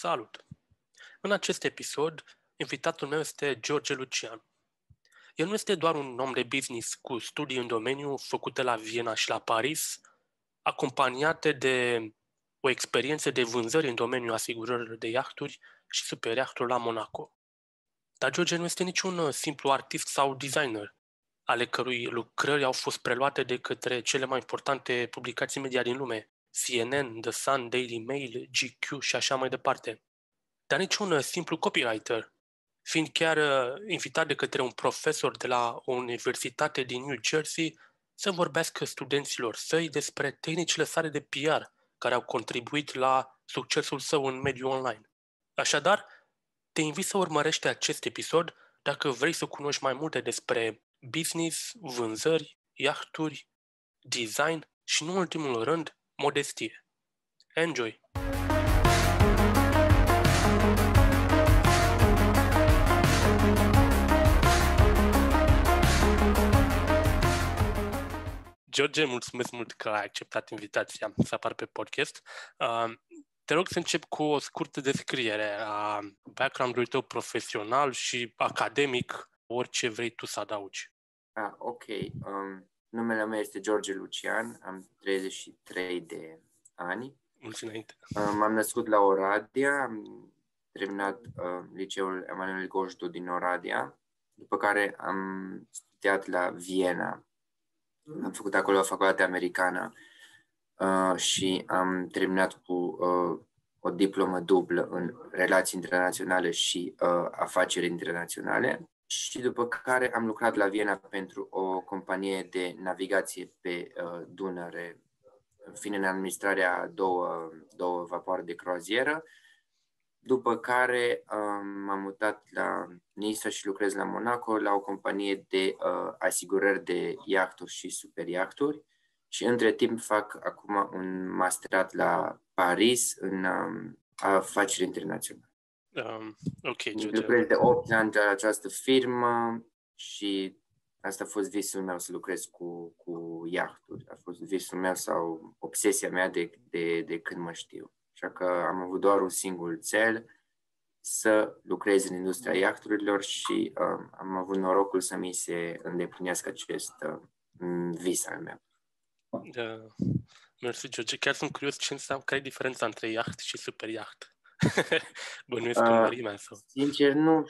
Salut! În acest episod, invitatul meu este George Lucian. El nu este doar un om de business cu studii în domeniu făcute la Viena și la Paris, acompaniate de o experiență de vânzări în domeniul asigurărilor de iahturi și superiahturi la Monaco. Dar George nu este niciun simplu artist sau designer, ale cărui lucrări au fost preluate de către cele mai importante publicații media din lume, CNN, The Sun, Daily Mail, GQ și așa mai departe. Dar niciun uh, simplu copywriter, fiind chiar uh, invitat de către un profesor de la o universitate din New Jersey să vorbească studenților săi despre tehnicile sale de PR care au contribuit la succesul său în mediul online. Așadar, te invit să urmărești acest episod dacă vrei să cunoști mai multe despre business, vânzări, iahturi, design și, nu în ultimul rând, modestie. Enjoy! George, mulțumesc mult că ai acceptat invitația să apar pe podcast. Uh, te rog să încep cu o scurtă descriere a background-ului tău profesional și academic, orice vrei tu să adaugi. Ah, ok. Um, numele meu este George Lucian, am 33 de ani. Mulți înainte. Uh, m-am născut la Oradea, am terminat uh, liceul Emanuel Gojdu din Oradea, după care am studiat la Viena. Am făcut acolo o facultate americană uh, și am terminat cu uh, o diplomă dublă în relații internaționale și uh, afaceri internaționale și după care am lucrat la Viena pentru o companie de navigație pe uh, Dunăre, fiind în administrarea două, două vapoare de croazieră, după care um, m-am mutat la Nisa și lucrez la Monaco la o companie de uh, asigurări de iahturi și super iahturi și între timp fac acum un masterat la Paris în um, afaceri internaționale. Um, ok, Lucrez de 8 ani la această firmă și asta a fost visul meu să lucrez cu, cu iahturi. A fost visul meu sau obsesia mea de, de, de când mă știu. Așa că am avut doar un singur cel, să lucrez în industria iahturilor și uh, am avut norocul să mi se îndeplinească acest uh, vis al meu. Da. Mersi, George. Chiar sunt curios ce înseamnă, care e diferența între iaht și super iaht. Bănuiesc uh, mărimea sau... Sincer, nu,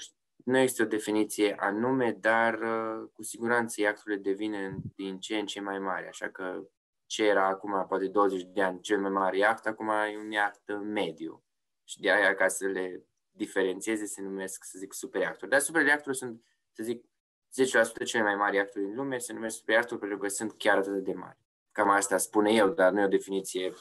nu este o definiție anume, dar uh, cu siguranță iacturile devin din ce în ce mai mari, așa că ce era acum, poate 20 de ani, cel mai mare iaht, acum e un iaht mediu. Și de aia, ca să le diferențieze, se numesc, să zic, super iahturi. Dar super iahturi sunt, să zic, 10% cele mai mari iahturi din lume, se numesc super iahturi pentru că sunt chiar atât de mari. Cam asta spune eu, dar nu e o definiție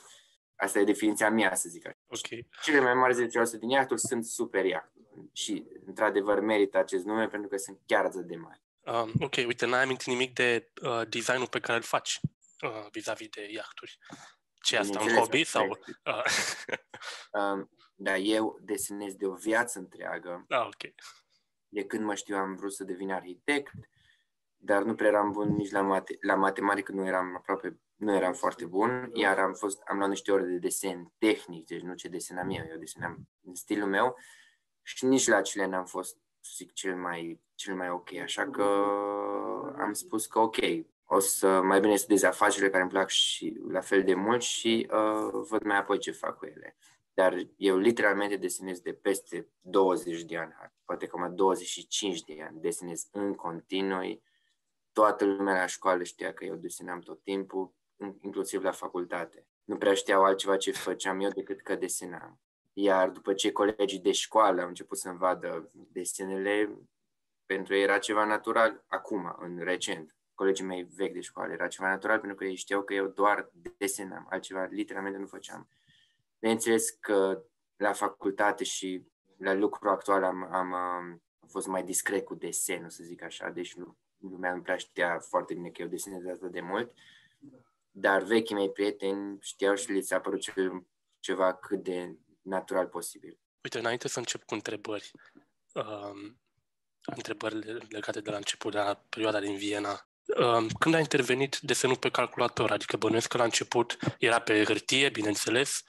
Asta e definiția mea, să zic așa. Okay. Cele mai mari 10% din iahturi sunt super iahturi. Și, într-adevăr, merită acest nume pentru că sunt chiar atât de mari. Um, ok, uite, n-ai amintit nimic de uh, designul pe care îl faci uh, vis-a-vis de iahturi. Ce e asta, un hobby sau... Uh... um, da, eu desenez de o viață întreagă. Ah, ok. De când mă știu am vrut să devin arhitect, dar nu prea eram bun nici la, mate- la matematică, nu eram aproape nu eram foarte bun, iar am, fost, am luat niște ore de desen tehnic, deci nu ce desenam eu, eu desenam în stilul meu și nici la cele n-am fost, să zic, cel mai, cel mai ok. Așa că am spus că ok, o să mai bine studiez afacerile care îmi plac și la fel de mult și uh, văd mai apoi ce fac cu ele. Dar eu literalmente desenez de peste 20 de ani, poate cam 25 de ani, desenez în continuu. Toată lumea la școală știa că eu desenam tot timpul inclusiv la facultate. Nu prea știau altceva ce făceam eu decât că desenam. Iar după ce colegii de școală au început să-mi vadă desenele, pentru ei era ceva natural acum, în recent. Colegii mei vechi de școală era ceva natural pentru că ei știau că eu doar desenam, altceva literalmente nu făceam. Bineînțeles că la facultate și la lucru actual am, am, am fost mai discret cu desenul, să zic așa, deci nu, lumea nu prea știa foarte bine că eu desenez atât de mult. Dar vechii mei prieteni știau și li s-a părut ceva cât de natural posibil. Uite, înainte să încep cu întrebări, um, întrebările legate de la început, de la perioada din Viena, um, când a intervenit desenul pe calculator? Adică bănuiesc că la început era pe hârtie, bineînțeles,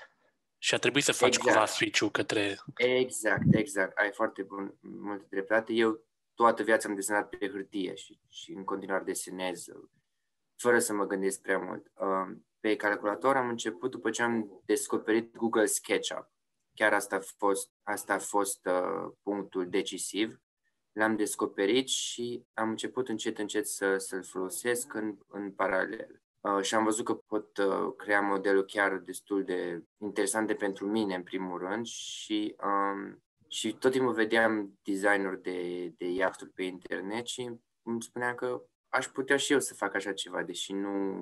Și a trebuit să faci Exact. cumva switch-ul către... Exact, exact. Ai foarte bun, multă dreptate. Eu toată viața am desenat pe hârtie și, și în continuare desenez fără să mă gândesc prea mult. Uh, Pe calculator am început după ce am descoperit Google SketchUp. Chiar asta a fost, asta a fost uh, punctul decisiv. L-am descoperit și am început încet, încet să, să-l folosesc în, în paralel. Uh, și am văzut că pot uh, crea modelul chiar destul de interesante pentru mine, în primul rând, și, um, și tot timpul vedeam designuri de, de iahturi pe internet și îmi spuneam că aș putea și eu să fac așa ceva, deși nu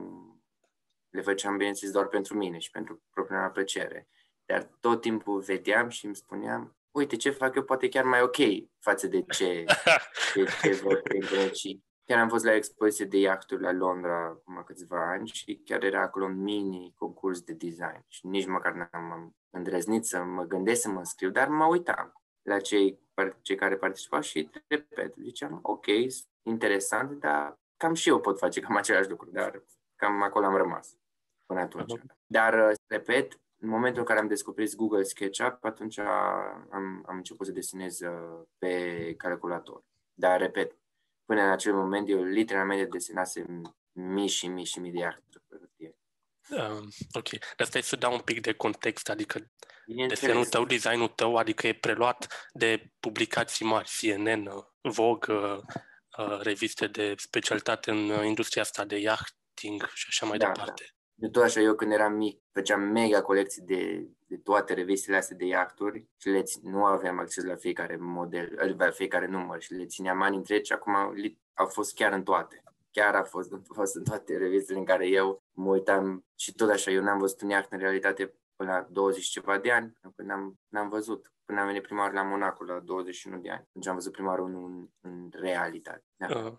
le făceam, bineînțeles, doar pentru mine și pentru propria mea plăcere. Dar tot timpul vedeam și îmi spuneam, uite, ce fac eu poate chiar mai ok față de ce, de ce văd pe internet și Chiar am fost la expoziție de iahturi la Londra acum câțiva ani și chiar era acolo un mini concurs de design și nici măcar n-am îndrăznit să mă gândesc să mă înscriu, dar mă uitam la cei, cei care participau și, repet, ziceam, ok, interesant, dar cam și eu pot face cam același lucru, dar cam acolo am rămas până atunci. Dar, repet, în momentul în care am descoperit Google SketchUp, atunci am, am început să desenez pe calculator. Dar, repet, până în acel moment eu literalmente desenasem mii și mii și mii de iarturi pe hârtie. Um, ok, dar stai să dau un pic de context, adică desenul tău, designul tău, adică e preluat de publicații mari, CNN, Vogue, uh, reviste de specialitate în industria asta de yachting și așa mai da, departe. Da. De tot așa, eu când eram mic, făceam mega colecții de, de toate revistele astea de iahturi și le, nu aveam acces la fiecare model, la fiecare număr și le țineam ani întregi și acum au fost chiar în toate. Chiar a fost, a fost în toate revistele în care eu mă uitam și tot așa, eu n-am văzut un iaht în realitate până la 20 ceva de ani, până n-am, n-am văzut. Până am venit prima oară la Monaco la 21 de ani. Deci am văzut prima oară unul în, în realitate. Da. Uh.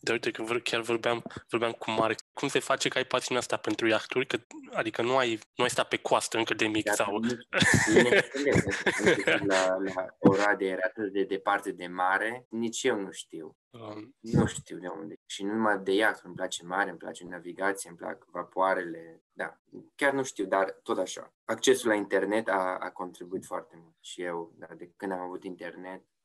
Dar uite că chiar vorbeam, vorbeam cu Marc, cum se face că ai pasiunea asta pentru iahturi? Că, adică nu ai, nu ai stat pe coastă încă de mic Iar sau... la, la Oradea era atât de departe de mare, nici eu nu știu. Um. Nu știu de unde. Și nu numai de iahturi, îmi place mare, îmi place navigație, îmi plac vapoarele, da. Chiar nu știu, dar tot așa. Accesul la internet a, a contribuit foarte mult. Și eu, da, de când am avut internet, Um,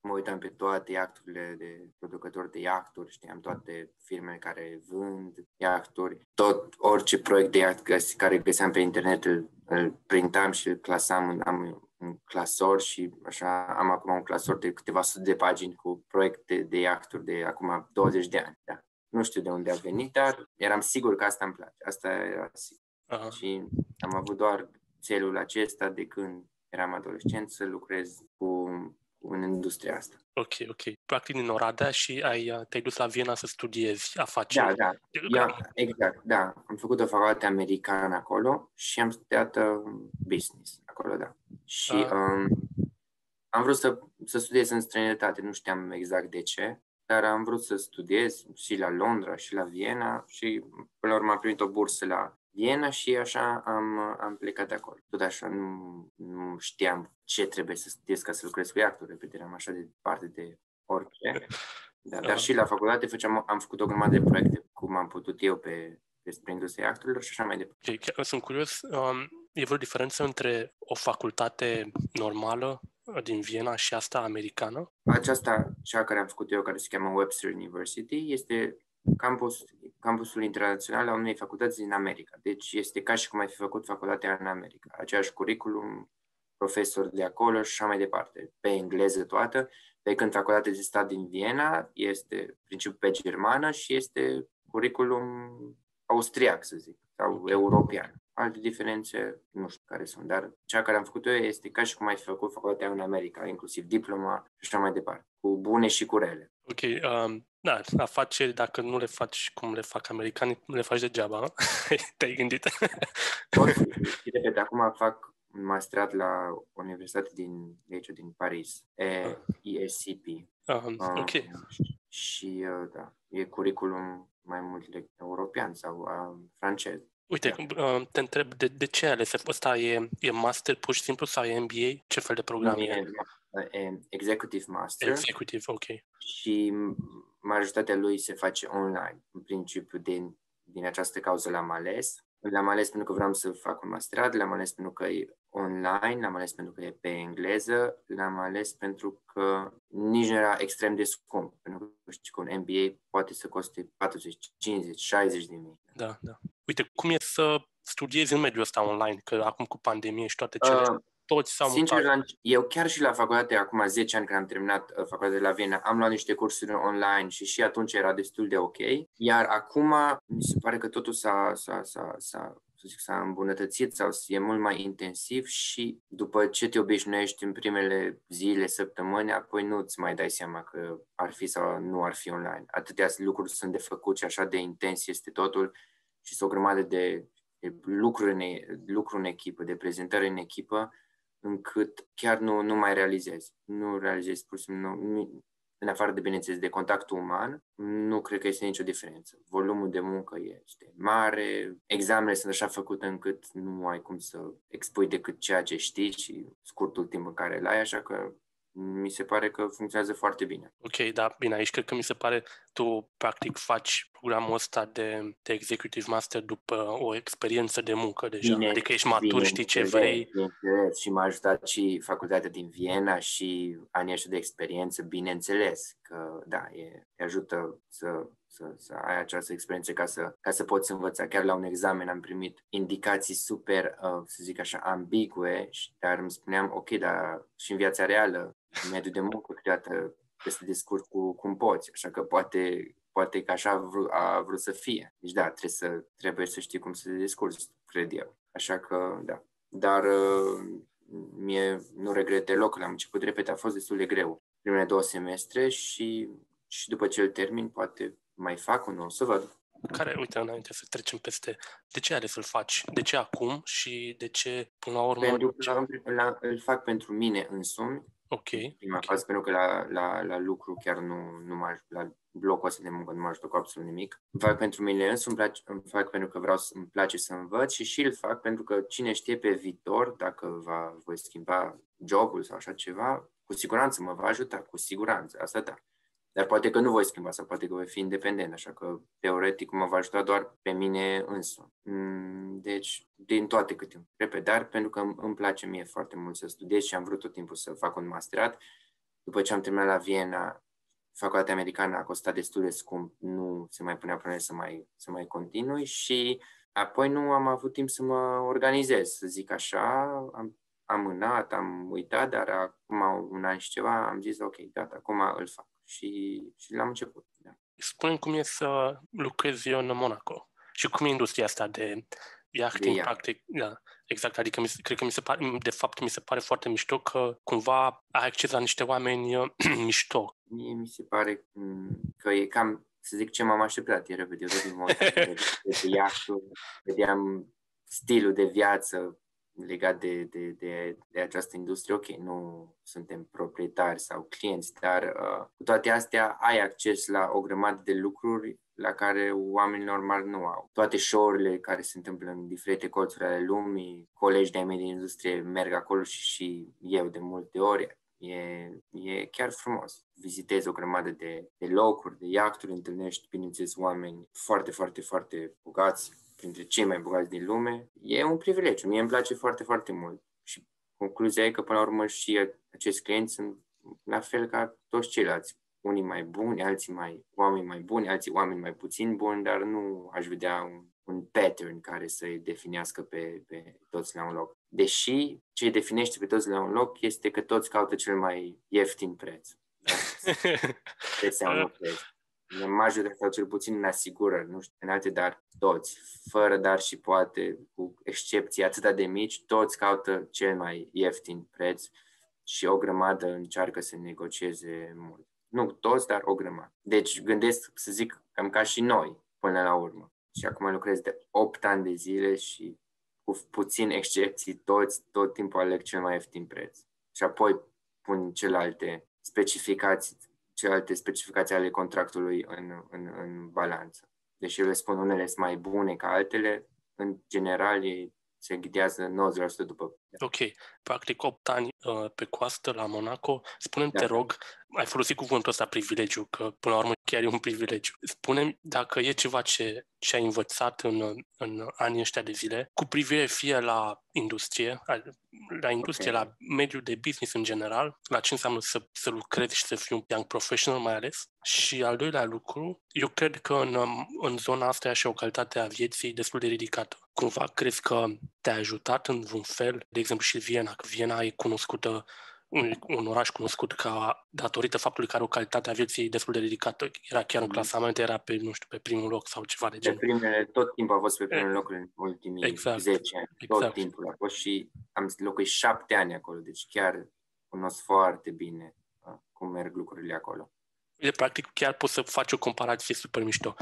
mă uitam pe toate iacturile de producători de iahturi, știam toate firmele care vând iahturi, tot orice proiect de iaht găs- care găseam pe internet îl, îl printam și îl clasam, în, am un clasor și așa am acum un clasor de câteva sute de pagini cu proiecte de iahturi de acum 20 de ani. Da. Nu știu de unde a venit, dar eram sigur că asta îmi place. Asta era sigur. Uh-huh. Și am avut doar țelul acesta de când eram adolescent să lucrez cu în industria asta. Ok, ok. Practic din Oradea și ai, te-ai dus la Viena să studiezi afaceri. Da, da. Ia, exact, da. Am făcut o facultate americană acolo și am studiat uh, business acolo, da. Și uh. um, am vrut să, să studiez în străinătate, nu știam exact de ce, dar am vrut să studiez și la Londra și la Viena și până la urmă am primit o bursă la Viena și așa am, am plecat de acolo. Tot așa nu, nu știam ce trebuie să studiez ca să lucrez cu iactul, repede, eram așa de departe de orice. Da, dar și la facultate făceam, am făcut o grămadă de proiecte, cum am putut eu pe despre industria actorilor și așa mai departe. Okay, chiar sunt curios, um, e vreo diferență între o facultate normală din Viena și asta americană? Aceasta, cea care am făcut eu, care se cheamă Webster University, este campus, campusul internațional a unei facultăți din America. Deci este ca și cum ai fi făcut facultatea în America. Aceeași curriculum, profesori de acolo și așa mai departe, pe engleză toată, pe când facultatea de stat din Viena este principiul pe germană și este curriculum austriac, să zic, sau european. Alte diferențe, nu știu care sunt, dar cea care am făcut eu este ca și cum ai fi făcut facultatea în America, inclusiv diploma și așa mai departe, cu bune și cu rele. Ok, um, da, afaceri, dacă nu le faci cum le fac americanii, le faci degeaba, te-ai gândit? Pot, și repet, acum fac un masterat la Universitatea din, de aici, din Paris, e, ESCP. Um, um, ok. Și, uh, da, e curriculum mai mult european sau uh, francez. Uite, da. te întreb, de, de ce ales? Ăsta e, e master pur și simplu sau e MBA? Ce fel de program e? e? e executive Master. Executive, ok. Și majoritatea lui se face online. În principiu, din, din această cauză l-am ales. L-am ales pentru că vreau să fac un masterat, l-am ales pentru că e online, l-am ales pentru că e pe engleză, l-am ales pentru că nici nu era extrem de scump, pentru că știi că un MBA poate să coste 40, 50, 60 de mii. Da, da. Uite, cum e să studiezi în mediul ăsta online, că acum cu pandemie și toate cele, uh, toți s-au Sincer, mutat. eu chiar și la facultate, acum 10 ani când am terminat uh, facultatea de la Viena, am luat niște cursuri online și și atunci era destul de ok. Iar acum mi se pare că totul s-a, s-a, s-a, s-a să zic, s-a îmbunătățit sau e mult mai intensiv și după ce te obișnuiești în primele zile, săptămâni, apoi nu îți mai dai seama că ar fi sau nu ar fi online. Atâtea lucruri sunt de făcut și așa de intens este totul și sunt o grămadă de, de lucruri, în, lucruri în echipă, de prezentări în echipă, încât chiar nu, nu mai realizezi. Nu realizezi pur și simplu, nu, în afară de, bineînțeles, de contactul uman, nu cred că este nicio diferență. Volumul de muncă este mare, examenele sunt așa făcute încât nu ai cum să expui decât ceea ce știi și scurtul timp în care îl ai, așa că mi se pare că funcționează foarte bine. Ok, da, bine, aici cred că mi se pare tu practic faci programul ăsta de, de Executive Master după o experiență de muncă deja, bine, adică ești matur, bine, știi ce vrei. Bineînțeles, și m-a ajutat și facultatea din Viena și anii ăștia de experiență, bineînțeles că da, e, te ajută să să, să ai această experiență ca să, ca să poți învăța. Chiar la un examen am primit indicații super, uh, să zic așa, ambigue, dar îmi spuneam, ok, dar și în viața reală, în mediul de muncă, câteodată este discurs cu cum poți, așa că poate, poate că așa a vrut, a vrut să fie. Deci da, trebuie să, trebuie să știi cum să te discursi, cred eu. Așa că, da. Dar uh, mie nu regret deloc, l-am început repede, a fost destul de greu primele două semestre și, și după ce îl termin, poate mai fac unul, să văd. Care, uite, înainte să trecem peste, de ce are să-l faci? De ce acum și de ce, până la urmă... Pentru că la, îl fac pentru mine însumi. Ok. Prima okay. fază, pentru că la, la, la lucru chiar nu, nu mă la blocul ăsta de muncă nu mă ajută cu absolut nimic. Îl fac pentru mine însumi, îmi, place, îmi fac pentru că vreau să îmi place să învăț și și îl fac pentru că cine știe pe viitor, dacă va, voi schimba jobul sau așa ceva, cu siguranță mă va ajuta, cu siguranță, asta da. Dar poate că nu voi schimba sau poate că voi fi independent, așa că teoretic mă va ajuta doar pe mine însă. Mm, deci, din toate câte repede, dar pentru că îmi place mie foarte mult să studiez și am vrut tot timpul să fac un masterat. După ce am terminat la Viena, facultatea americană a costat destul de scump, nu se mai punea probleme să mai, să mai continui și apoi nu am avut timp să mă organizez, să zic așa. Am amânat, am uitat, dar acum un an și ceva am zis, ok, gata, acum îl fac și, și l-am început. Da. Spune cum e să lucrezi eu în Monaco și cum e industria asta de yachting, de practic, da, exact, adică mi, cred că mi se pare, de fapt mi se pare foarte mișto că cumva ai acces la niște oameni mișto. Mie mi se pare mm, că e cam, să zic ce m-am așteptat, era pe din Monaco, de, de iachtul, vedeam stilul de viață legat de, de, de, de această industrie, ok, nu suntem proprietari sau clienți, dar uh, cu toate astea ai acces la o grămadă de lucruri la care oamenii normal nu au. Toate show-urile care se întâmplă în diferite colțuri ale lumii, colegi de-ai mei din industrie merg acolo și, și eu de multe ori. E, e chiar frumos. Vizitezi o grămadă de, de locuri, de iacturi, întâlnești, bineînțeles, oameni foarte, foarte, foarte bogați, printre cei mai bogați din lume, e un privilegiu. Mie îmi place foarte, foarte mult. Și concluzia e că, până la urmă, și acești clienți sunt la fel ca toți ceilalți. Unii mai buni, alții mai oameni mai buni, alții oameni mai puțin buni, dar nu aș vedea un, un pattern care să-i definească pe, pe toți la un loc. Deși ce îi definește pe toți la un loc este că toți caută cel mai ieftin preț. Da? înseamnă preț majoritatea sau cel puțin în asigurări, nu știu, în alte, dar toți, fără dar și poate, cu excepții atât de mici, toți caută cel mai ieftin preț și o grămadă încearcă să negocieze mult. Nu toți, dar o grămadă. Deci gândesc, să zic, cam ca și noi, până la urmă. Și acum lucrez de 8 ani de zile și cu puțin excepții, toți tot timpul aleg cel mai ieftin preț. Și apoi pun celelalte specificații celelalte specificații ale contractului în, în, în balanță. Deși eu le spun unele sunt mai bune ca altele, în general ei se ghidează 90% după. Ok, practic 8 ani uh, pe coastă la Monaco. Spune-mi, da. te rog, ai folosit cuvântul ăsta privilegiu, că până la urmă chiar e un privilegiu. spune dacă e ceva ce, ce ai învățat în, în anii ăștia de zile, cu privire fie la industrie, la industrie, okay. la mediul de business în general, la ce înseamnă să, să lucrezi și să fii un young professional mai ales. Și al doilea lucru, eu cred că în, în zona asta e și o calitate a vieții destul de ridicată. Cumva crezi că te-a ajutat în vreun fel, de exemplu și Viena, că Viena e cunoscută un, un oraș cunoscut ca datorită faptului că are o calitate a vieții destul de ridicată. Era chiar în mm. clasament, era pe, nu știu, pe primul loc sau ceva de genul. Pe primele, tot timpul a fost pe primul loc în ultimii exact. 10 ani. Exact. Tot timpul a fost și am locuit șapte ani acolo, deci chiar cunosc foarte bine uh, cum merg lucrurile acolo. De practic chiar poți să faci o comparație super mișto.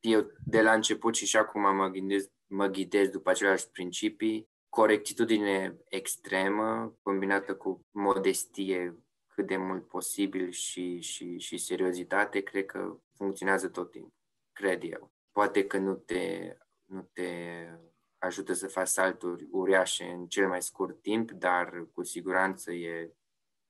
Eu de la început și și acum mă ghidez, mă ghidez după aceleași principii corectitudine extremă combinată cu modestie cât de mult posibil și, și, și seriozitate, cred că funcționează tot timpul, cred eu. Poate că nu te, nu te ajută să faci salturi uriașe în cel mai scurt timp, dar cu siguranță e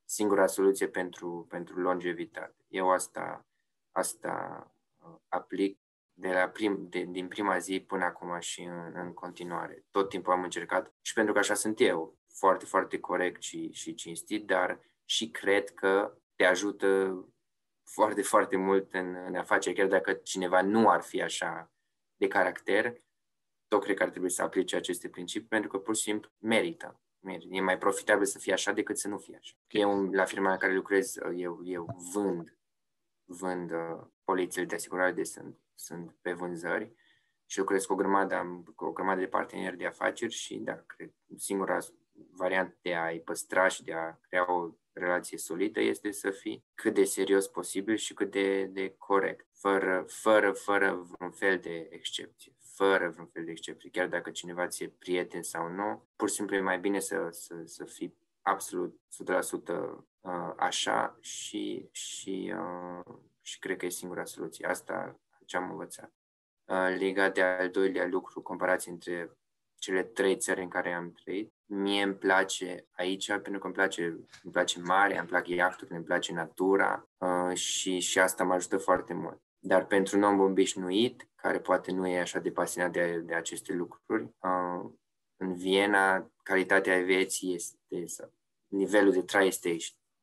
singura soluție pentru, pentru longevitate. Eu asta, asta uh, aplic de la prim, de, din prima zi până acum și în, în continuare. Tot timpul am încercat și pentru că așa sunt eu, foarte, foarte corect și, și cinstit, dar și cred că te ajută foarte, foarte mult în, în afaceri, chiar dacă cineva nu ar fi așa de caracter, tot cred că ar trebui să aplice aceste principii, pentru că pur și simplu merită. merită. E mai profitabil să fie așa decât să nu fie așa. Eu, la firma la care lucrez, eu, eu vând, vând uh, polițiile de asigurare, de sunt sunt pe vânzări și lucrez cu o grămadă, cu o grămadă de parteneri de afaceri și, da, cred, singura variantă de a-i păstra și de a crea o relație solidă este să fii cât de serios posibil și cât de, de corect, fără, fără, fără vreun fel de excepție, fără vreun fel de excepție, chiar dacă cineva ți-e prieten sau nu, pur și simplu e mai bine să, să, să fii absolut 100% uh, așa și, și, uh, și cred că e singura soluție. Asta ce am învățat. Uh, legat de al doilea lucru, comparație între cele trei țări în care am trăit, mie îmi place aici pentru că îmi place, îmi place mare, îmi plac iahturile, îmi place natura uh, și, și asta mă ajută foarte mult. Dar pentru un om obișnuit, care poate nu e așa de pasionat de, de aceste lucruri, uh, în Viena calitatea vieții este, sau nivelul de trai este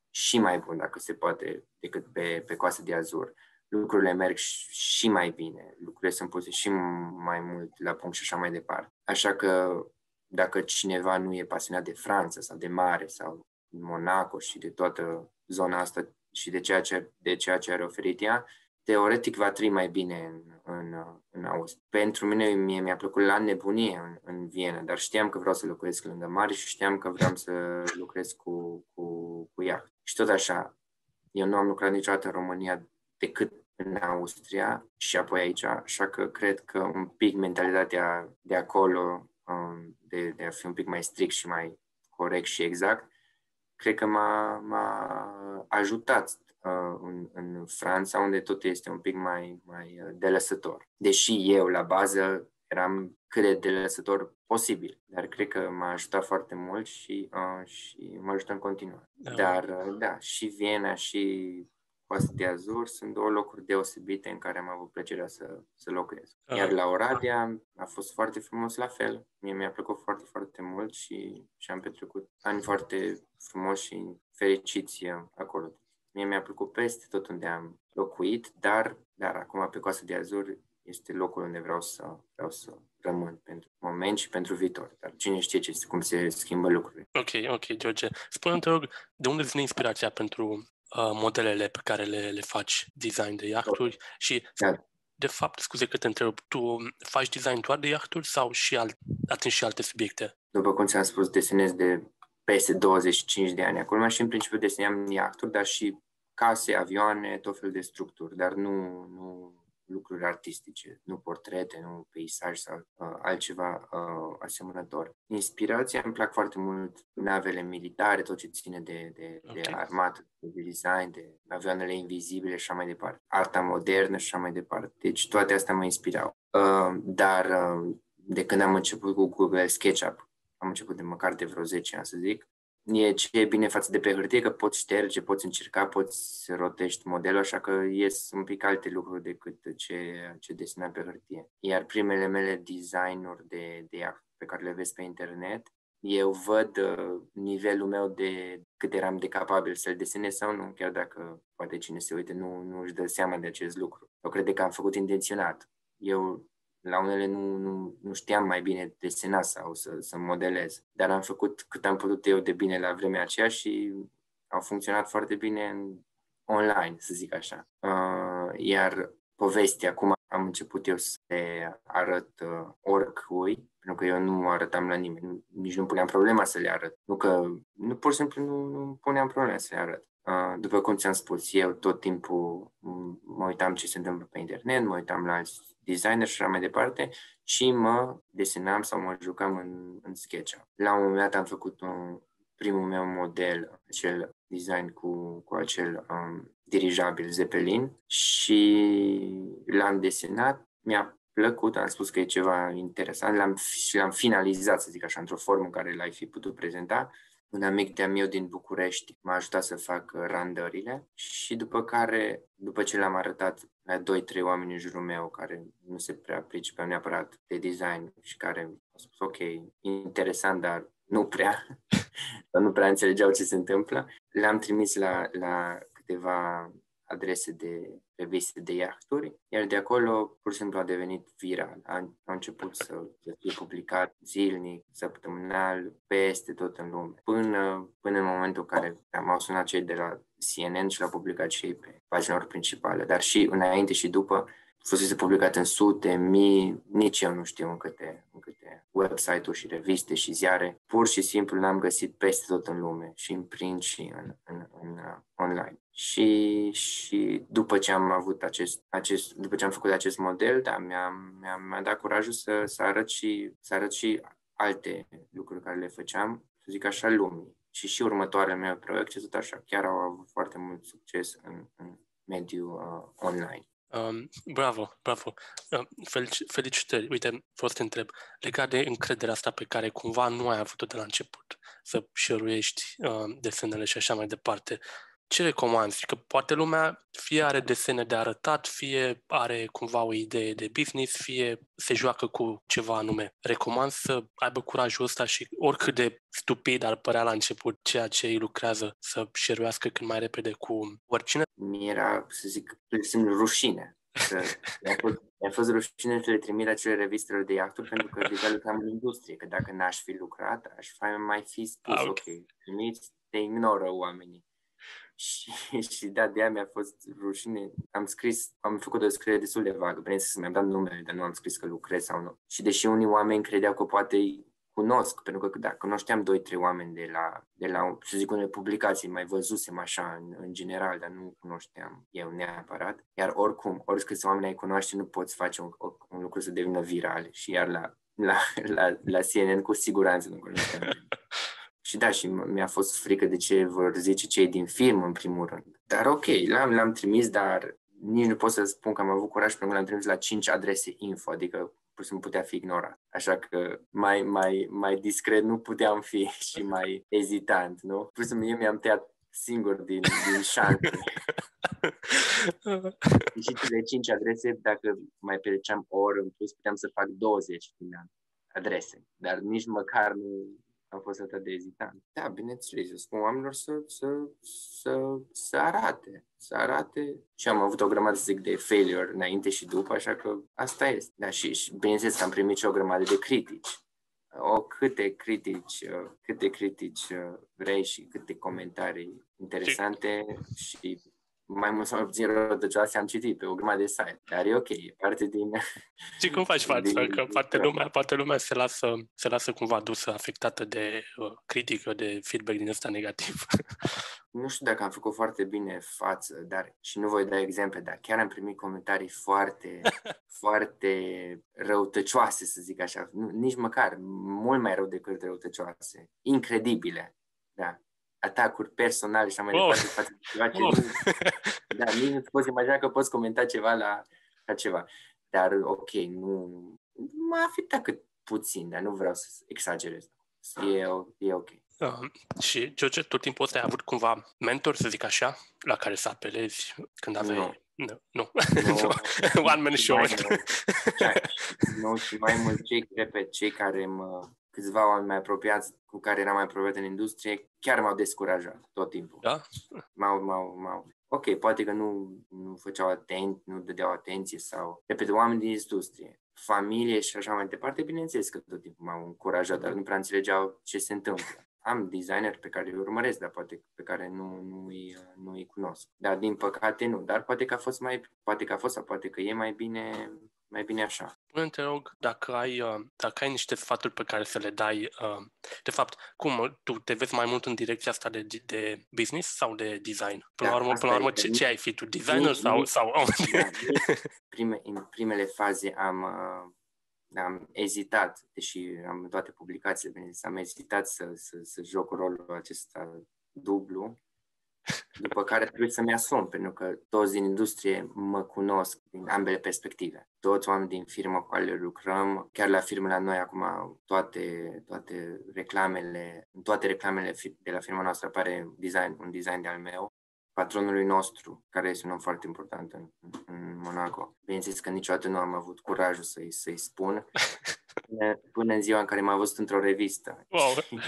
și mai bun, dacă se poate, decât pe, pe coasă de azur lucrurile merg și mai bine, lucrurile sunt puse și mai mult la punct și așa mai departe. Așa că dacă cineva nu e pasionat de Franța sau de mare sau Monaco și de toată zona asta și de ceea ce, de ceea ce are oferit ea, teoretic va trăi mai bine în, în, în Austria. Pentru mine mie mi-a plăcut la nebunie în, în Viena, dar știam că vreau să locuiesc lângă mare și știam că vreau să lucrez cu, cu, cu ea. Și tot așa, eu nu am lucrat niciodată în România decât în Austria și apoi aici, așa că cred că un pic mentalitatea de acolo, um, de, de a fi un pic mai strict și mai corect și exact, cred că m-a, m-a ajutat uh, în, în Franța, unde tot este un pic mai, mai uh, delăsător. Deși eu, la bază, eram cât de delăsător posibil, dar cred că m-a ajutat foarte mult și, uh, și mă ajută în continuare. Da. Dar, uh, da, și Viena și Coasta de Azur sunt două locuri deosebite în care am avut plăcerea să, să locuiesc. Ah. Iar la Oradea a fost foarte frumos la fel. Mie mi-a plăcut foarte, foarte mult și, și am petrecut ani foarte frumoși și fericiți acolo. Mie mi-a plăcut peste tot unde am locuit, dar, dar acum pe Coasta de Azur este locul unde vreau să, vreau să rămân pentru moment și pentru viitor. Dar cine știe ce, cum se schimbă lucrurile. Ok, ok, George. Spune-mi, te rog, de unde vine inspirația pentru uh, modelele pe care le, le faci design de iahturi și da. de fapt, scuze că te întreb, tu faci design doar de iahturi sau și alt, atingi și alte subiecte? După cum ți-am spus, desenez de peste 25 de ani acum și în principiu deseneam iahturi, dar și case, avioane, tot felul de structuri, dar nu, nu lucruri artistice, nu portrete, nu peisaj sau uh, altceva uh, asemănător. Inspirația îmi plac foarte mult navele militare, tot ce ține de, de, okay. de armată, de design, de avioanele invizibile și așa mai departe. Arta modernă și așa mai departe. Deci toate astea mă inspirau. Uh, dar uh, de când am început cu Google SketchUp, am început de măcar de vreo 10 ani, să zic, e ce e bine față de pe hârtie, că poți șterge, poți încerca, poți rotești modelul, așa că ies un pic alte lucruri decât ce, ce desenam pe hârtie. Iar primele mele designuri de, de pe care le vezi pe internet, eu văd uh, nivelul meu de cât eram de capabil să-l desenez sau nu, chiar dacă poate cine se uite nu, nu își dă seama de acest lucru. Eu cred că am făcut intenționat. Eu la unele nu, nu, nu știam mai bine desena sau să, să modelez, dar am făcut cât am putut eu de bine la vremea aceea și au funcționat foarte bine în online, să zic așa. Uh, iar povestea, acum am început eu să le arăt uh, oricui, pentru că eu nu arătam la nimeni, nici nu puneam problema să le arăt. Nu că, nu, pur și simplu nu, nu puneam problema să le arăt. Uh, după cum ți-am spus, eu tot timpul mă uitam ce se întâmplă pe internet, mă uitam la alți designer și așa mai departe și mă desenam sau mă jucam în, în SketchUp. La un moment dat am făcut un, primul meu model, acel design cu, cu acel um, dirijabil Zeppelin și l-am desenat. Mi-a plăcut, am spus că e ceva interesant l-am, și l-am finalizat, să zic așa, într-o formă în care l-ai fi putut prezenta un amic de-a meu din București m-a ajutat să fac randările și după care, după ce l-am arătat la 2-3 oameni în jurul meu care nu se prea pricepeau neapărat de design și care au spus ok, interesant, dar nu prea, nu prea înțelegeau ce se întâmplă, le-am trimis la, la câteva adrese de reviste de iahturi, iar de acolo pur și simplu a devenit viral. A, a început să, să fie publicat zilnic, săptămânal, peste tot în lume. Până, până în momentul în care am sunat cei de la CNN și l-au publicat și ei pe pagina lor principală, dar și înainte și după fusese publicat în sute, mii, nici eu nu știu în câte, în câte website-uri și reviste și ziare. Pur și simplu l-am găsit peste tot în lume, și în print și în, în, în uh, online. Și, și după ce am avut acest, acest, după ce am făcut acest model, da, mi-a, mi-a, mi-a dat curajul să, să, arăt și, să arăt și alte lucruri care le făceam, să zic așa, lumii. Și și următoarele mele proiecte, tot așa, chiar au avut foarte mult succes în, în mediul uh, online. Um, bravo, bravo. Um, felic- felicitări. Uite, vreau să te întreb, legat de încrederea asta pe care cumva nu ai avut-o de la început, să șeruiești uh, desenele și așa mai departe, ce recomanzi? Că poate lumea fie are desene de arătat, fie are cumva o idee de business, fie se joacă cu ceva anume. Recomand să aibă curajul ăsta și oricât de stupid ar părea la început ceea ce îi lucrează, să șeruiască cât mai repede cu oricine? Mi era, să zic, simplu rușine. mi-a, fost, mi-a fost rușine să le trimit acele revistelor de iacturi pentru că deja lucram în industrie, că dacă n-aș fi lucrat, aș mai fi spus, ah, ok, ok trimiți, te ignoră oamenii. Și, și da, de aia mi-a fost rușine. Am scris, am făcut o scriere destul de vagă, să mi-am dat numele, dar nu am scris că lucrez sau nu. Și deși unii oameni credeau că poate îi cunosc, pentru că da, cunoșteam doi, trei oameni de la, de la, să zic, unele publicații, mai văzusem așa în, în general, dar nu cunoșteam eu neapărat. Iar oricum, oricâți oameni ai cunoaște, nu poți face un, un lucru să devină viral. Și iar la, la, la, la CNN cu siguranță nu cunoșteam. Și da, și mi-a fost frică de ce vor zice cei din film, în primul rând. Dar ok, l-am, l-am trimis, dar nici nu pot să spun că am avut curaj pentru că l-am trimis la 5 adrese info, adică pur și simplu putea fi ignorat. Așa că mai, mai, mai discret nu puteam fi și mai ezitant, nu? Pur și simplu mi-am tăiat singur din, din șanse. și cele 5 adrese, dacă mai petreceam o oră în plus, puteam să fac 20 din adrese. Dar nici măcar nu, am fost atât de ezitant. Da, bineînțeles, eu spun oamenilor să, să, să, să arate, să arate. Și am avut o grămadă, să zic, de failure înainte și după, așa că asta este. Da, și, și bineînțeles că am primit și o grămadă de critici. O, câte critici, câte critici vrei și câte comentarii interesante și mai mult sau mai puțin răutăcioase am citit pe o grămadă de site, dar e ok, e parte din... Și cum faci față? Din, că poate lumea, poate lumea se lasă, se lasă cumva dusă, afectată de uh, critică, de feedback din ăsta negativ. nu știu dacă am făcut foarte bine față, dar și nu voi da exemple, dar chiar am primit comentarii foarte, foarte răutăcioase, să zic așa, nu, nici măcar, mult mai rău decât răutăcioase, incredibile, da atacuri personale și așa mai oh. departe față de ceva ce oh. nu, da, nici nu poți imagina că poți comenta ceva la, la ceva. Dar ok, nu m-a afectat cât puțin, dar nu vreau să exagerez. E, e ok. Uh, și, George, tot timpul ăsta ai avut cumva mentor, să zic așa, la care să apelezi când aveai... Nu. Nu, nu. nu. One man show. Mai mult, nu, și mai mult cei, repet, cei care mă, câțiva oameni mai apropiați cu care eram mai apropiat în industrie, chiar m-au descurajat tot timpul. Da? M-au, m-au, m-au. Ok, poate că nu, nu făceau atent, nu dădeau atenție sau, repet, oameni din industrie, familie și așa mai departe, bineînțeles că tot timpul m-au încurajat, dar nu prea înțelegeau ce se întâmplă am designer pe care îi urmăresc, dar poate pe care nu, nu, îi, nu îi cunosc. Dar din păcate nu. Dar poate că a fost mai, poate că a fost sau poate că e mai bine, mai bine așa. Până te rog, dacă ai, uh, dacă ai niște sfaturi pe care să le dai, uh, de fapt, cum, tu te vezi mai mult în direcția asta de, de business sau de design? Până Da, la urmă, asta până la e, urmă că ce, nu- ce ai fi tu, designer nu- sau... nu- sau... Da, prime, în primele faze am, uh, am ezitat, deși am toate publicațiile, bineînțeles, am ezitat să, să, să joc rolul acesta dublu, după care trebuie să-mi asum, pentru că toți din industrie mă cunosc din ambele perspective. Toți oamenii din firmă cu care lucrăm, chiar la firmă la noi acum, toate, toate reclamele, în toate reclamele fi- de la firma noastră apare design, un design de-al meu, patronului nostru, care este un om foarte important în, în Monaco. Bineînțeles că niciodată nu am avut curajul să-i, să-i spun, până, până în ziua în care m-a văzut într-o revistă. Wow.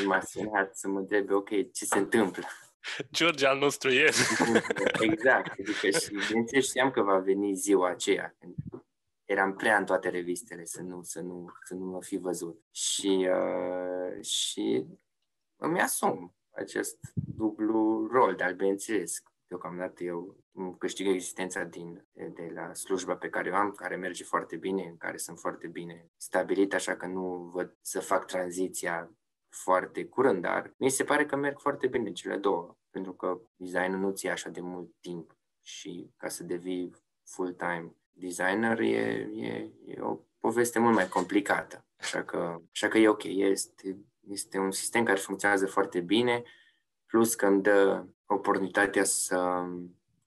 și m-a sunat să mă întrebe, ok, ce se întâmplă? George al nostru e. exact, adică și bineînțeles știam că va veni ziua aceea, când eram prea în toate revistele să nu, să nu, să nu mă fi văzut. Și, uh, și îmi asum acest dublu rol, dar bineînțeles, deocamdată eu îmi câștig existența din, de, de la slujba pe care o am, care merge foarte bine, în care sunt foarte bine stabilit, așa că nu văd să fac tranziția foarte curând, dar mi se pare că merg foarte bine cele două, pentru că designul nu ți așa de mult timp și ca să devii full-time designer e, e, e o poveste mult mai complicată. Așa că, așa că e ok, este, este un sistem care funcționează foarte bine, plus că îmi dă oportunitatea să,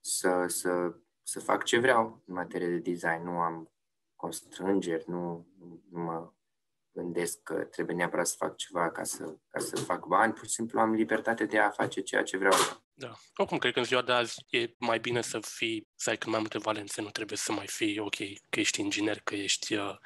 să, să, să fac ce vreau în materie de design. Nu am constrângeri, nu, nu mă gândesc că trebuie neapărat să fac ceva ca să, ca să fac bani, pur și simplu am libertate de a face ceea ce vreau. Da. Oricum, cred că în ziua de azi e mai bine să fii, să ai cât mai multe valențe, nu trebuie să mai fii, ok, că ești inginer, că ești uh,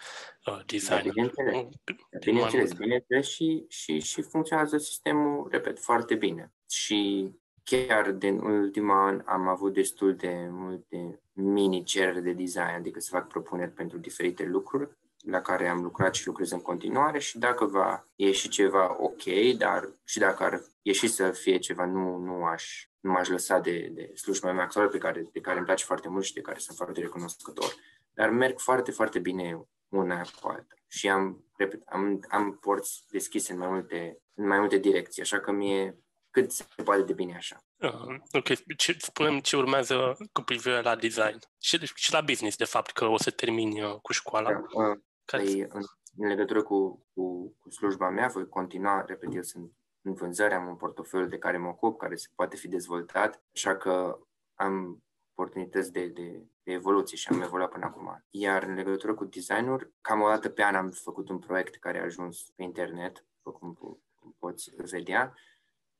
uh, designer. Da, bineînțeles. Nu, din mai Bineînțeles, multe. bineînțeles și, și, și funcționează sistemul, repet, foarte bine. Și chiar din ultima an am avut destul de multe mini cereri de design, adică să fac propuneri pentru diferite lucruri la care am lucrat și lucrez în continuare și dacă va ieși ceva ok, dar și dacă ar ieși să fie ceva, nu, nu aș nu m-aș lăsa de, de slujba mea actuală pe care, de care îmi place foarte mult și de care sunt foarte recunoscător. Dar merg foarte, foarte bine una cu alta. Și am, repet, am, am porți deschise în mai multe, în mai multe direcții, așa că mie cât se poate de bine așa. Uh, ok, ce, spunem ce urmează cu privire la design și, și la business, de fapt, că o să termini uh, cu școala. Da, uh, Care- Păi, în, în legătură cu, cu, cu slujba mea, voi continua, repet, eu sunt în vânzări, am un portofoliu de care mă ocup, care se poate fi dezvoltat, așa că am oportunități de, de, de evoluție și am evoluat până acum. Iar în legătură cu designul, cam o dată pe an am făcut un proiect care a ajuns pe internet, după cum, cum poți vedea,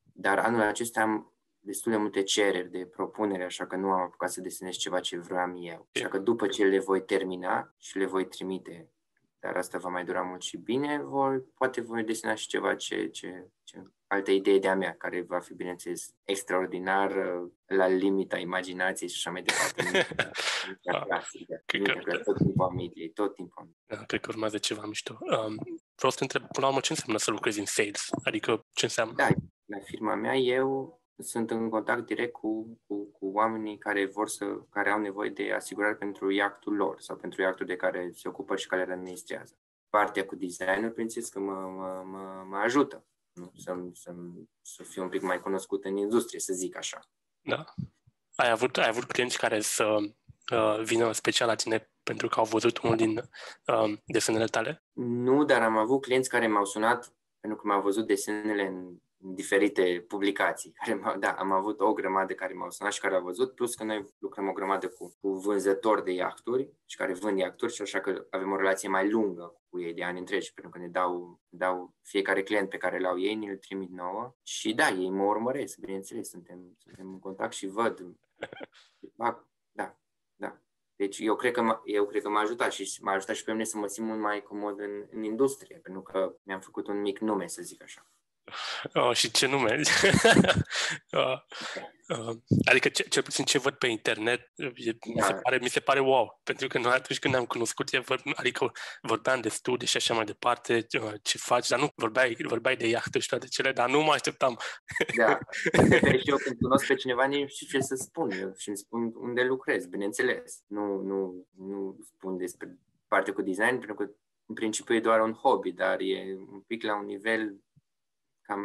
dar anul acesta am destul de multe cereri de propunere, așa că nu am apucat să desenez ceva ce vreau eu. Așa că după ce le voi termina și le voi trimite, dar asta va mai dura mult și bine, voi, poate voi desena și ceva ce, ce, ce altă idee de-a mea, care va fi, bineînțeles, extraordinar, uh, la limita imaginației și așa mai departe. Mintea- mintea clasică. Cred Mintea că- clasică, Tot timpul am idei, tot timpul am Da, cred că urmează ceva mișto. Um, vreau să te întreb, până la urmă, ce înseamnă să lucrezi în sales? Adică, ce înseamnă? Da, la firma mea eu sunt în contact direct cu, cu, cu oamenii care vor să, care au nevoie de asigurare pentru iactul lor sau pentru iactul de care se ocupă și care le administrează. Partea cu designul, bineînțeles că mă, mă, mă, mă ajută nu? să, să, să fiu un pic mai cunoscut în industrie, să zic așa. Da? Ai avut, ai avut clienți care să uh, vină special la tine pentru că au văzut unul din uh, desenele tale? Nu, dar am avut clienți care m-au sunat pentru că m-au văzut desenele în în diferite publicații. Care da, am avut o grămadă care m-au sunat și care au văzut, plus că noi lucrăm o grămadă cu, cu vânzători de iahturi și care vând iahturi și așa că avem o relație mai lungă cu ei de ani întregi, pentru că ne dau, dau fiecare client pe care l-au ei, ne-l trimit nouă și da, ei mă urmăresc, bineînțeles, suntem, suntem în contact și văd. Da, da, da. Deci eu cred că m- eu cred că m-a ajutat și m-a ajutat și pe mine să mă simt mult mai comod în, în industrie, pentru că mi-am făcut un mic nume, să zic așa. Oh, și ce nume? uh, uh, adică ce, cel puțin ce văd pe internet e, mi, se Da. pare, mi se pare wow. Pentru că noi atunci când ne-am cunoscut, e, vor, adică vorbeam de studii și așa mai departe, uh, ce faci, dar nu vorbeai, vorbeai de iahturi și toate cele, dar nu mă așteptam. Da. De care și eu când cunosc pe cineva, nici nu știu ce să spun. Eu și îmi spun unde lucrez, bineînțeles. Nu, nu, nu spun despre partea cu design, pentru că în principiu e doar un hobby, dar e un pic la un nivel cam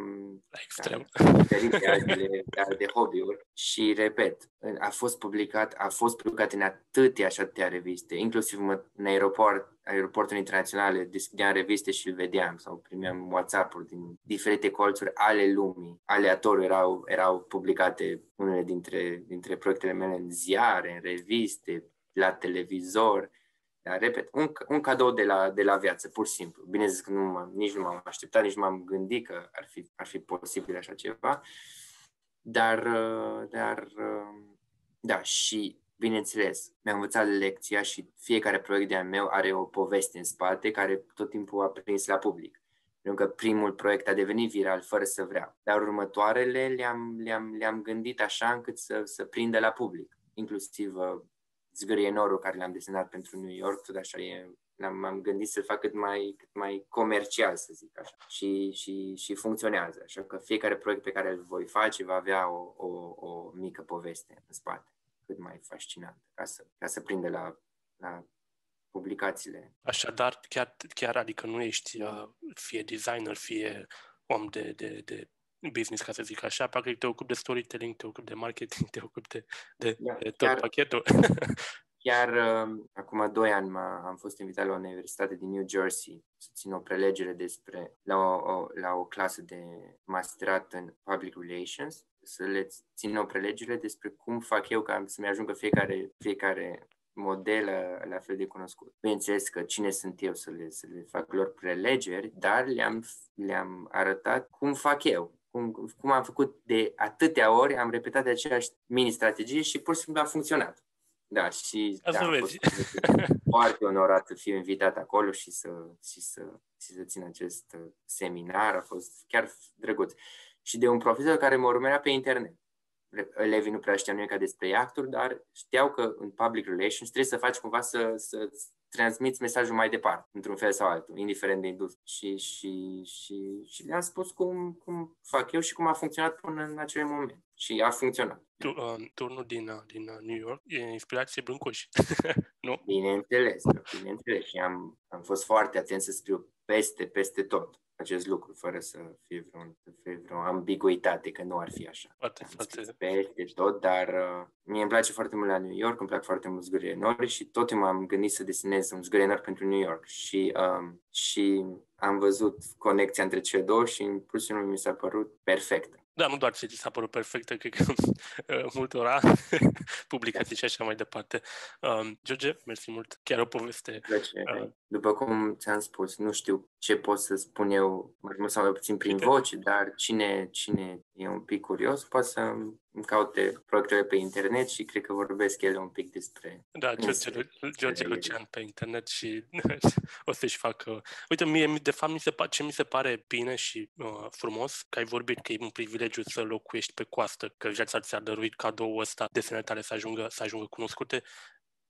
La extrem. diferit de altele, de alte hobby-uri. Și, repet, a fost publicat, a fost publicat în atâtea și atâtea reviste, inclusiv mă, în aeroport, aeroporturi internaționale, deschideam reviste și îl vedeam sau primeam WhatsApp-uri din diferite colțuri ale lumii. Aleatoriu erau, erau publicate unele dintre, dintre proiectele mele în ziare, în reviste, la televizor. Dar, repet, un, un cadou de la, de la viață, pur și simplu. Bineînțeles că nu m- nici nu m-am așteptat, nici nu m-am gândit că ar fi, ar fi posibil așa ceva. Dar, uh, dar uh, da, și bineînțeles, mi-am învățat lecția și fiecare proiect de-al meu are o poveste în spate care tot timpul a prins la public. Pentru că primul proiect a devenit viral fără să vreau. Dar următoarele le-am, le-am, le-am gândit așa încât să, să prindă la public. Inclusiv uh, zgârie norul care l-am desenat pentru New York, tot așa e, l-am, m-am gândit să fac cât mai, cât mai comercial, să zic așa. Și, și, și funcționează. Așa că fiecare proiect pe care îl voi face va avea o, o, o mică poveste în spate, cât mai fascinant, ca să, ca să prindă la, la publicațiile. Așadar, chiar, chiar adică nu ești uh, fie designer, fie om de, de, de business, ca să zic așa, practic te ocupi de storytelling, te ocupi de marketing, te ocupi de, de, Da, de tot chiar- pachetul. Chiar uh, acum doi ani m- am fost invitat la o universitate din New Jersey să țin o prelegere despre, la o, o, la o clasă de masterat în Public Relations, să le țin o prelegere despre cum fac eu ca să-mi ajungă fiecare, fiecare model uh, la fel de cunoscut. Bineînțeles că cine sunt eu să le, să le fac lor prelegeri, dar le-am, le-am arătat cum fac eu. Cum, cum am făcut de atâtea ori, am repetat de aceeași mini-strategie și pur și simplu a funcționat. Da, și Ca da, să am vezi. fost foarte onorat să fiu invitat acolo și să, și să, și să țin acest uh, seminar. A fost chiar drăguț. Și de un profesor care mă urmărea pe internet. Elevii nu prea știau nimic despre iahturi, dar știau că în public relations trebuie să faci cumva să, să transmiți mesajul mai departe, într-un fel sau altul, indiferent de industrie. Și, și, și, și le-am spus cum, cum fac eu și cum a funcționat până în acel moment. Și a funcționat. Tu, uh, turnul din, uh, din uh, New York e inspirație Brâncoși. nu? Bineînțeles, bineînțeles. Și am, am fost foarte atent să scriu peste, peste tot acest lucru, fără să fie, vreun, să fie vreo ambiguitate, că nu ar fi așa. Foarte, Am foarte. scris peste tot, dar uh, mie îmi place foarte mult la New York, îmi plac foarte mult zgârie nori și tot timpul am gândit să desenez un zgârie nori pentru New York. Și, um, și am văzut conexia între cele două și pur și simplu mi s-a părut perfectă. Da, nu doar ce ți s-a părut perfectă, cred că uh, multora publicații și așa mai departe. Um, George, mersi mult. Chiar o poveste. Îmi place. Ah. După cum ți-am spus, nu știu ce pot să spun eu, mai mult sau mai puțin prin Uite. voce, dar cine, cine e un pic curios poate să îmi caute proiectele pe internet și cred că vorbesc ele un pic despre... Da, George, Este- Lu- George este- Lucian pe internet și o să-și facă... Uite, mie, de fapt, mi se pa- ce mi se pare bine și uh, frumos, că ai vorbit că e un privilegiu să locuiești pe coastă, că viața ți-a dăruit cadoul ăsta, desenele tale să ajungă, să ajungă cunoscute.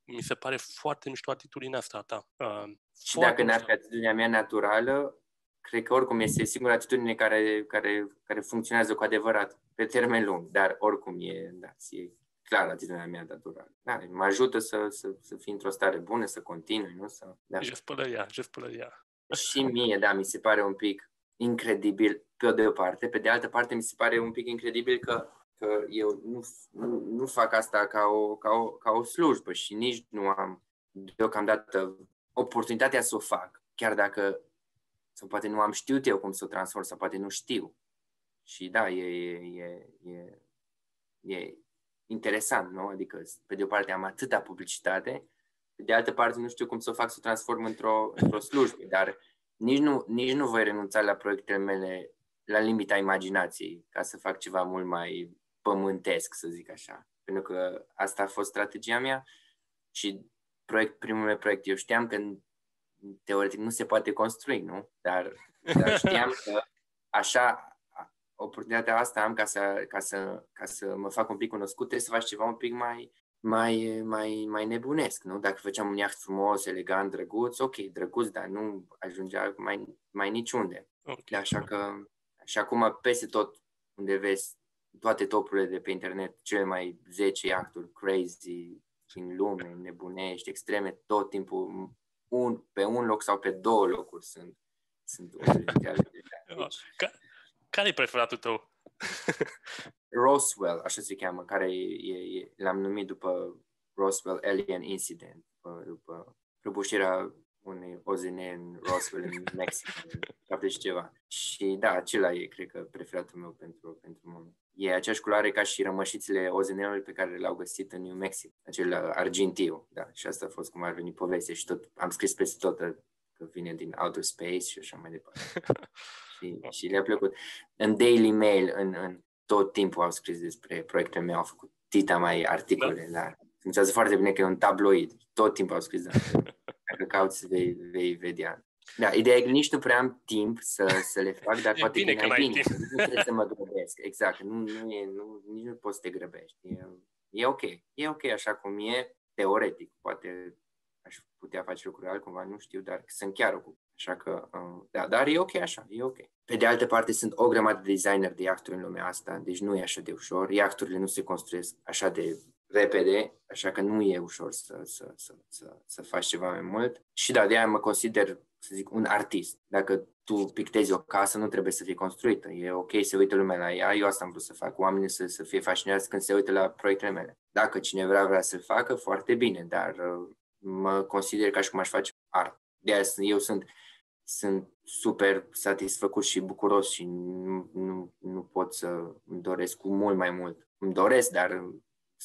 Mi se pare foarte mișto atitudinea asta a ta. Uh, Și foarte dacă n-ar mișto. fi atitudinea mea naturală, cred că oricum este singura atitudine care, care, care funcționează cu adevărat pe termen lung, dar oricum e, da, e clar atitudinea mea naturală. Da, mă ajută să, să, să fii într-o stare bună, să continui, nu? Să, da. Jos pălăria, jos pălăria. Și mie, da, mi se pare un pic incredibil pe o de o parte, pe de altă parte mi se pare un pic incredibil că, că eu nu, nu, nu fac asta ca o, ca, o, ca o slujbă și nici nu am deocamdată oportunitatea să o fac, chiar dacă sau poate nu am știut eu cum să o transform sau poate nu știu. și da, e, e, e, e, e interesant, nu? Adică, pe de o parte am atâta publicitate, pe de altă parte nu știu cum să o fac să o transform într-o, într-o slujbă, dar nici nu, nici nu voi renunța la proiectele mele la limita imaginației, ca să fac ceva mult mai pământesc, să zic așa. Pentru că asta a fost strategia mea și proiect, primul meu proiect, eu știam că teoretic nu se poate construi, nu? Dar, dar știam că așa, oportunitatea asta am ca să, ca, să, ca să mă fac un pic cunoscut, trebuie să faci ceva un pic mai, mai, mai, mai nebunesc, nu? Dacă făceam un iaht frumos, elegant, drăguț, ok, drăguț, dar nu ajungea mai, mai niciunde. Okay. Așa că, și acum peste tot unde vezi toate topurile de pe internet, cele mai 10 iahturi crazy din lume, nebunești, extreme, tot timpul un, pe un loc sau pe două locuri sunt, sunt unele Care e preferatul tău? Roswell, așa se cheamă, care e, e, e, l-am numit după Roswell Alien Incident, după, după prăbușirea unei OZN în Roswell, în Mexic, în și ceva. Și da, acela e, cred că, preferatul meu pentru, pentru moment. E aceeași culoare ca și rămășițele OZN-ului pe care le-au găsit în New Mexico, acel argintiu, da, și asta a fost cum ar veni povestea și tot, am scris peste tot că vine din outer space și așa mai departe. și, și le-a plăcut. În Daily Mail, în, în tot timpul au scris despre proiectele mele, au făcut tita mai articole, da. dar funcționează foarte bine că e un tabloid. Tot timpul au scris, dar dacă cauți, vei, vei vedea. Da, ideea e că nici nu prea am timp să, să le fac, dar e poate bine, că bine. Timp. Nu trebuie să mă grăbesc. Exact. Nu, nu e, nu, nici nu poți să te grăbești. E, e ok. E ok așa cum e, teoretic. Poate aș putea face lucruri altcumva, nu știu, dar sunt chiar ocupat. Așa că, uh, da, dar e ok așa, e ok. Pe de altă parte, sunt o grămadă de designer de iahturi în lumea asta, deci nu e așa de ușor. Iahturile nu se construiesc așa de repede, așa că nu e ușor să, să, să, să, să faci ceva mai mult. Și da, de aia mă consider, să zic, un artist. Dacă tu pictezi o casă, nu trebuie să fie construită. E ok să uite lumea la ea, eu asta am vrut să fac, oamenii să, să fie fascinați când se uită la proiectele mele. Dacă cineva vrea să-l facă, foarte bine, dar uh, mă consider ca și cum aș face art. De aia eu sunt sunt super satisfăcut și bucuros și nu, nu, nu pot să îmi doresc cu mult mai mult. Îmi doresc, dar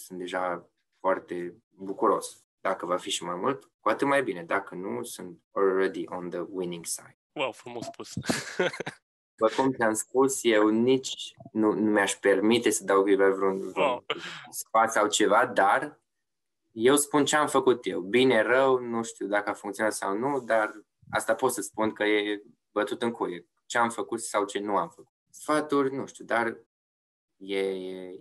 sunt deja foarte bucuros. Dacă va fi și mai mult, cu atât mai bine. Dacă nu, sunt already on the winning side. Wow, frumos spus. După cum te-am spus, eu nici nu, nu mi-aș permite să dau cuiva vreun, vreun wow. sfat sau ceva, dar eu spun ce am făcut eu. Bine, rău, nu știu dacă a funcționat sau nu, dar Asta pot să spun că e bătut în cuie. Ce am făcut sau ce nu am făcut. Sfaturi, nu știu, dar e,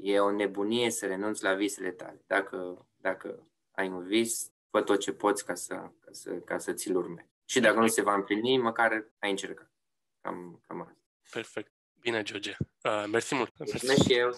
e o nebunie să renunți la visele tale. Dacă, dacă ai un vis, fă tot ce poți ca să, ca să, ca să ți-l urme. Și dacă nu se va împlini, măcar ai încercat. Cam, cam asta. Perfect. Bine, George. Uh, mersi mult. Mulțumesc și eu.